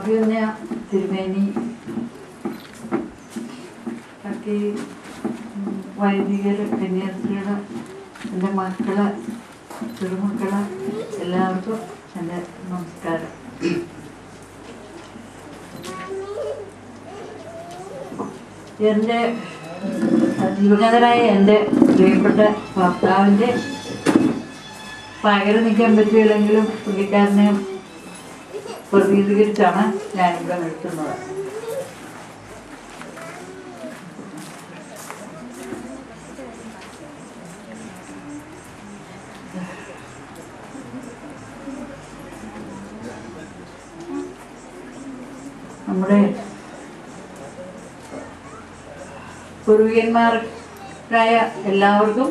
അഭിനയ തിരുമേനി ഒക്കെ വൈദികർ കന്യാസ്ത്രീകൾ എന്റെ മക്കൾ ചെറുമക്കൾ എല്ലാവർക്കും എന്റെ നമസ്കാരം. എന്റെ ജീവനതരായ എന്റെ പ്രിയപ്പെട്ട ഭർത്താവിന്റെ പകരം നിൽക്കാൻ പറ്റുമില്ലെങ്കിലും പുള്ളിക്കാരനെ പ്രതിനിധീകരിച്ചാണ് ഞാനിവിടെ നിൽക്കുന്നത്. നമ്മുടെ പൂർവികന്മാരായ എല്ലാവർക്കും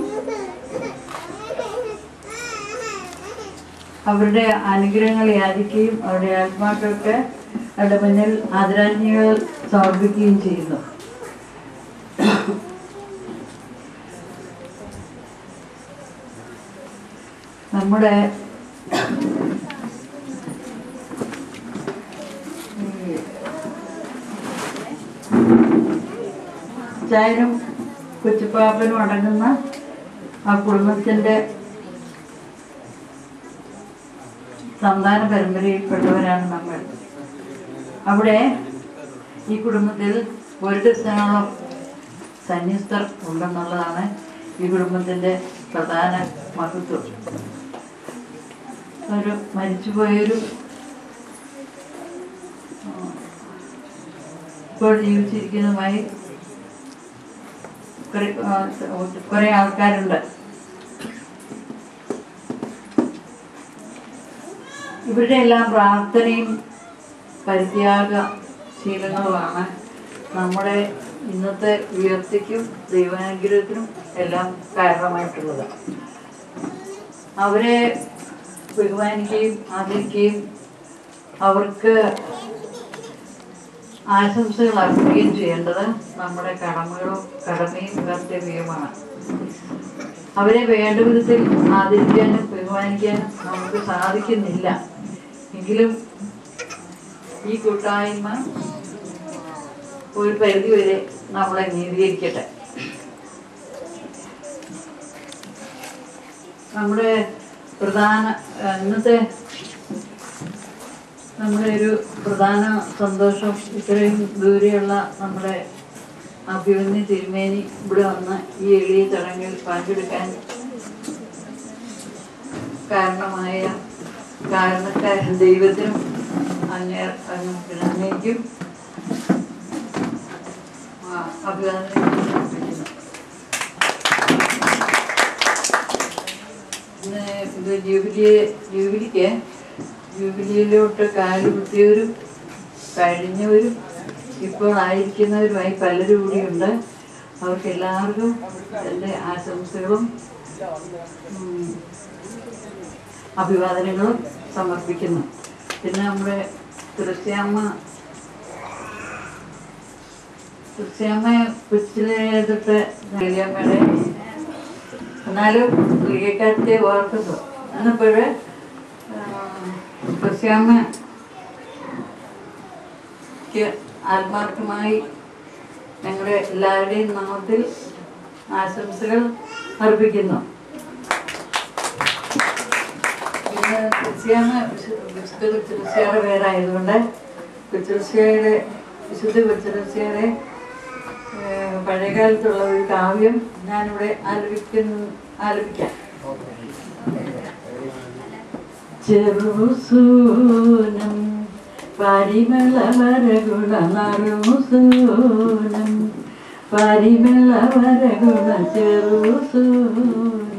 അവരുടെ അനുഗ്രഹങ്ങൾ യാചിക്കുകയും അവരുടെ ആത്മാക്കൾക്ക് അവരുടെ മുന്നിൽ ആദരാജ്ഞികൾ സമർപ്പിക്കുകയും ചെയ്യുന്നു. നമ്മുടെ അച്ചായനും ചായനും കൊച്ചുപ്പാപ്പനും അടങ്ങുന്ന ആ കുടുംബത്തിന്റെ സന്താന പരമ്പരയിൽപ്പെട്ടവരാണ് നമ്മൾ. അവിടെ ഈ കുടുംബത്തിൽ ഒരു ഡസനോളം സന്യസ്തർ ഉണ്ടെന്നുള്ളതാണ് ഈ കുടുംബത്തിന്റെ പ്രധാന മഹത്വം. ഒരു മരിച്ചുപോയൊരു ഇപ്പോൾ ജീവിച്ചിരിക്കുന്നതുമായി കുറെ ആൾക്കാരുണ്ട്. ഇവരുടെ എല്ലാം പ്രാർത്ഥനയും പരിത്യാഗ ശീലങ്ങളുമാണ്. നമ്മുടെ ഇന്നത്തെ ഉയർച്ചയ്ക്കും ദൈവാനുഗ്രഹത്തിനും എല്ലാം കാരണമായിട്ടുള്ളത്. അവരെ ബഹുമാനിക്കുകയും ആദരിക്കുകയും അവർക്ക് ആശംസകൾ അർപ്പിക്കുകയും ചെയ്യേണ്ടത് നമ്മുടെ കടമകളും കടമയും കർത്തവ്യവുമാണ് അവരെ വേണ്ട വിധത്തിൽ ആദരിക്കാനും ബഹുമാനിക്കാനും നമുക്ക് സാധിക്കുന്നില്ല. എങ്കിലും ഈ കൂട്ടായ്മ ഒരു പരിധി വരെ നമ്മളെ നീതീകരിക്കട്ടെ നമ്മുടെ പ്രധാന ഇന്നത്തെ നമ്മുടെ ഒരു പ്രധാന സന്തോഷം ഇത്രയും ദൂരെയുള്ള നമ്മുടെ അഭിമന്യ തിരുമേനി ഇവിടെ വന്ന് ഈ എളിയ ചടങ്ങിൽ പങ്കെടുക്കാൻ കാരണമായ കാരണക്കാരൻ ദൈവത്തിനും അങ്ങേ അങ്ങ് അങ്ങേക്കും ആ, അഭിവാദനം സമർപ്പിക്കുന്നു ഇന്ന് ഇത് ജൂബിലി ജൂബിലിക്ക് ജൂബിലിയിലോട്ട് കാൽ കുത്തിയവരും കഴിഞ്ഞവരും ഇപ്പോൾ ആയിരിക്കുന്നവരുമായി പലരും കൂടിയുണ്ട് അവർക്ക് എല്ലാവർക്കും എന്റെ ആശംസകളും അഭിവാദനങ്ങളും സമർപ്പിക്കുന്നു. പിന്നെ നമ്മുടെ ക്രിസ്ത്യാമ്മ ക്രിസ്ത്യാമ്മ കൊച്ചിലെ തൊട്ട് വലിയമ്മയുടെ എന്നാലും പുള്ളിക്കാരത്തെ ഓർക്കുന്നു. എന്നപ്പോഴ് ക്രിസ്ത്യാമ്മയ്ക്ക് ആത്മാർത്ഥമായി ഞങ്ങളുടെ എല്ലാവരുടെയും നാമത്തിൽ ആശംസകൾ അർപ്പിക്കുന്നു. പിന്നെ ക്രിസ്ത്യാമ്മ വിശുദ്ധ കൊച്ചുരസ്യയുടെ പേരായതുകൊണ്ട് കൊച്ചുരസ്യയുടെ വിശുദ്ധ കൊച്ചുരസ്യയുടെ പഴയകാലത്തുള്ള ഒരു കാവ്യം ഞാനിവിടെ ആലപിക്കുന്നു ആലപിക്കാം. ചെറുസൂനം പരിമളവരഗുണ നറുസൂനം പരിമളവരഗുണ ചെറുസൂനം.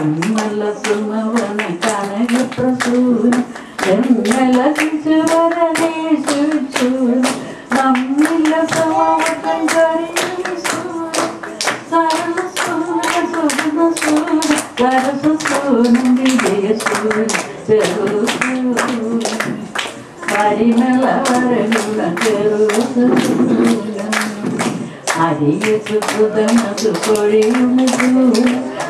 കണ്ണല്ല സുമവന കനക പ്രസൂന എന്നല ശിശുവരനെ ശുചു നമ്മില്ല സമവത്തൻ ഹരിയ സുഖുതം സുഖൊഴിയുന്നു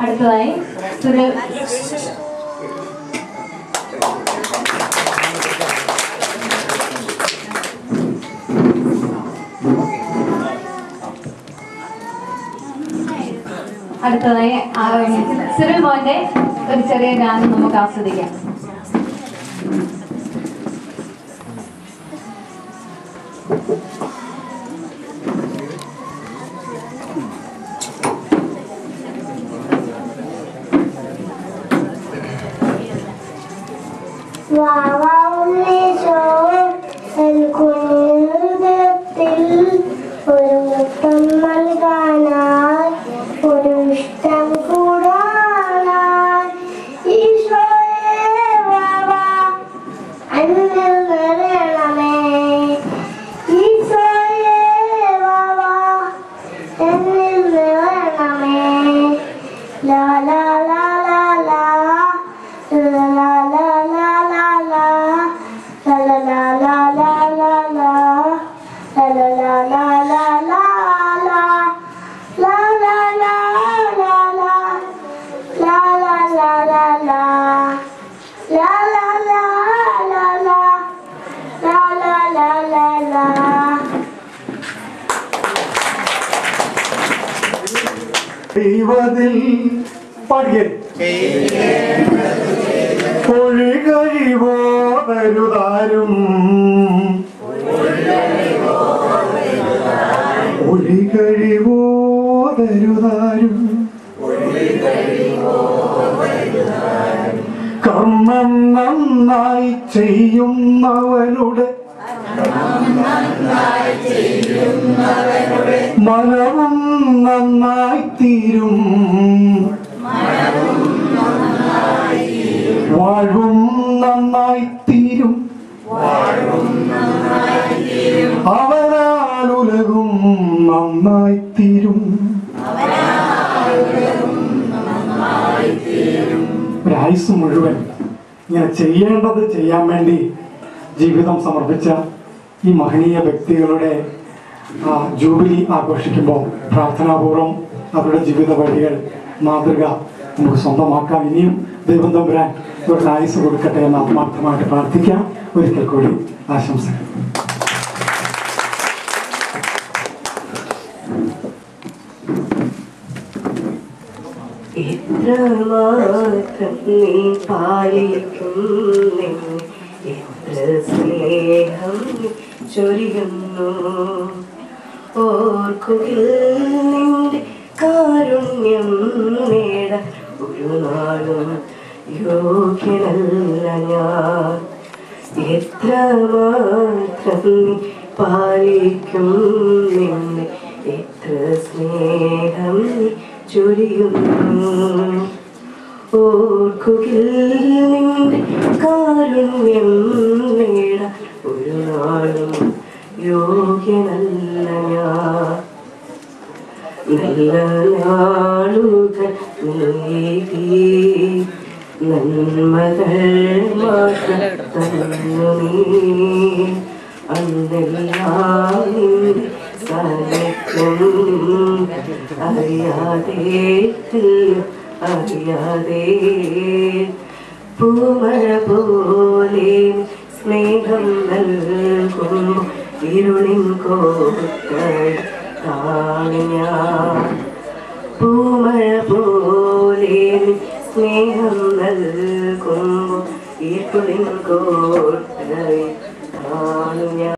അടുത്തതായി അടുത്തതായി സിറിൽ മോന്റെ ഒരു ചെറിയ ഗാനം നമുക്ക് ആസ്വദിക്കാം. La la la la la la la La la la la la la la La la la la la La la la la la La പഠിക്കരുത് ഒഴുകരിവോ തരുതാരും ഒഴികഴിവോ തരുതാരും കർമ്മം നന്നായി ചെയ്യുന്നവനുടെ മനവും നന്നായി തീരും. വാഴും നന്നായി തീരും അവരാൽ ഉലകും നന്നായി തീരും ഒരായുസ് മുഴുവൻ ഇങ്ങനെ ചെയ്യേണ്ടത് ചെയ്യാൻ വേണ്ടി ജീവിതം സമർപ്പിച്ച ഈ മഹനീയ വ്യക്തികളുടെ ജൂബിലി ആഘോഷിക്കുമ്പോൾ പ്രാർത്ഥനാപൂർവം അവരുടെ ജീവിത വഴികൾ മാതൃക നമുക്ക് സ്വന്തമാക്കാം. ഇനിയും ദൈവം തമ്പുരാൻ ഇവർക്ക് ആയുസ് കൊടുക്കട്ടെ എന്ന് ആത്മാർത്ഥമായിട്ട് പ്രാർത്ഥിക്കാം. ഒരിക്കൽ കൂടി ആശംസകൾ. എത്രമാത്രം നീ ചൊരിയുന്നു? കാരുണ്യം നേടാൻ ഒരു നാളും യോഗ്യനല്ല ഞാൻ എത്രമാത്രം നീ പാലിക്കും നിന്നെ എത്ര സ്നേഹം നീ ചൊരിയുന്നു ഓർക്കുകിൽ നിന്റെ കാരുണ്യം നേടാൻ ഒരു നാളും യോഗ്യനല്ല ഞാൻ നല്ല നാളുകൾ നീക്കി നന്മകൾ അറിയാതെ അറിയാതെ പൂമഴ പോലെ സ്നേഹം നൽകും ഇരുളിൻ കോട്ട പൂമഴ പോലെ സ്നേഹം നൽകുമ്പോൾ ഈ പുളിങ്കോട്ടറി കാണു